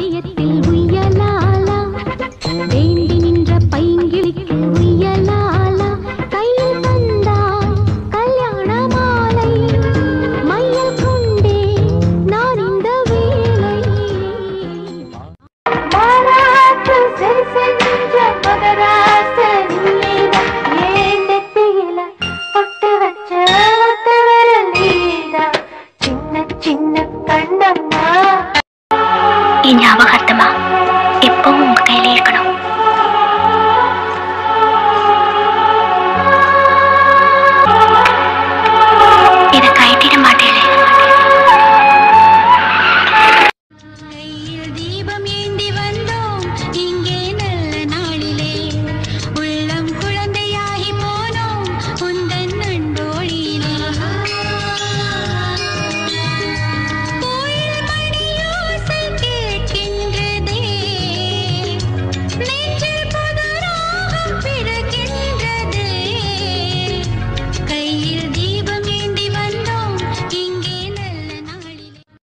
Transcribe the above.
जिए ஞாபகார்த்தம்